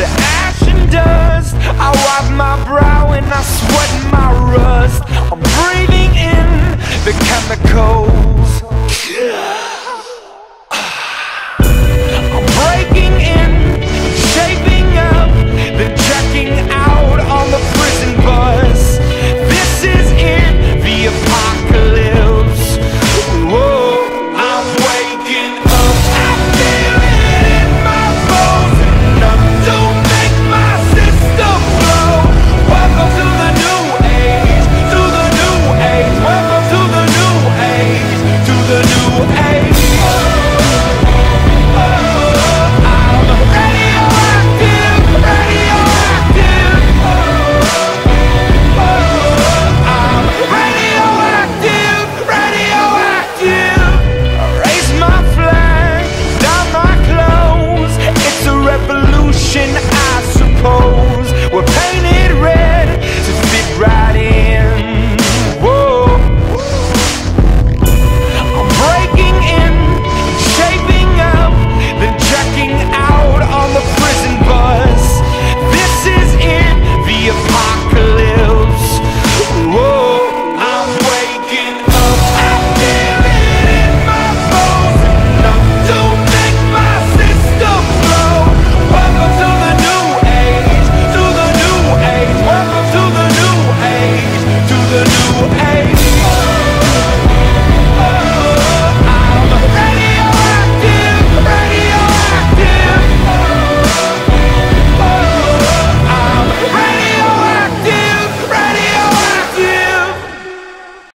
to act.